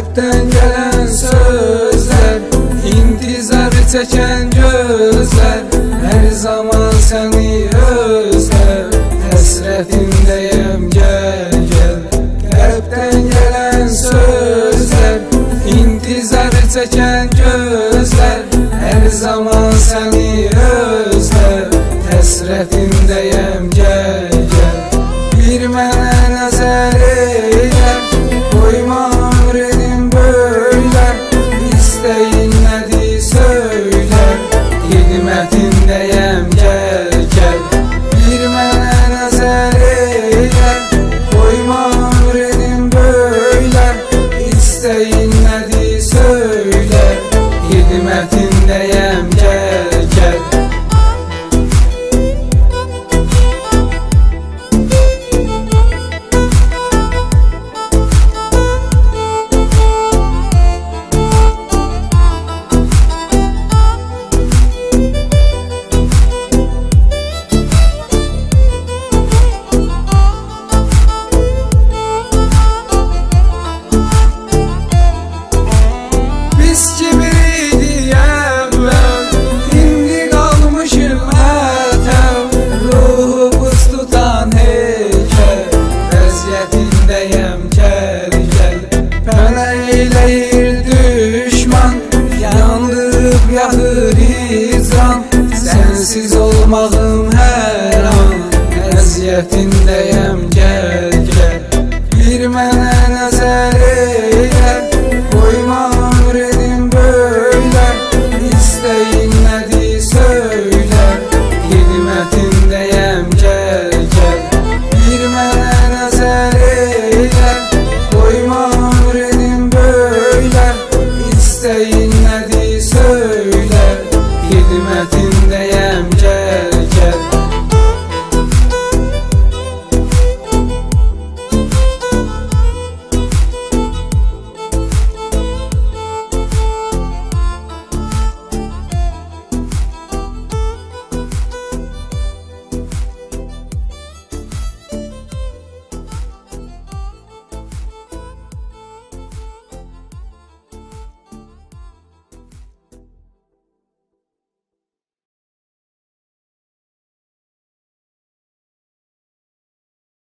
Qəlbdən gələn sözlər İntizar çəkən gözlər Hər zaman səni özlər Həsrətindəyəm gəl gəl Qəlbdən gələn sözlər İntizar çəkən gözlər Hər zaman səni özlər Həsrətindəyəm Xidmətindəyəm gəl gəl Bir mənə nəzər eylə Qoyma ömrənim böylə İstəyin nədir söylə Xidmətindəyəm eyləyir düşman Yandırıb yaxır icran Sənsiz olmağım hər an Vəziyyətindəyəm gəl nothing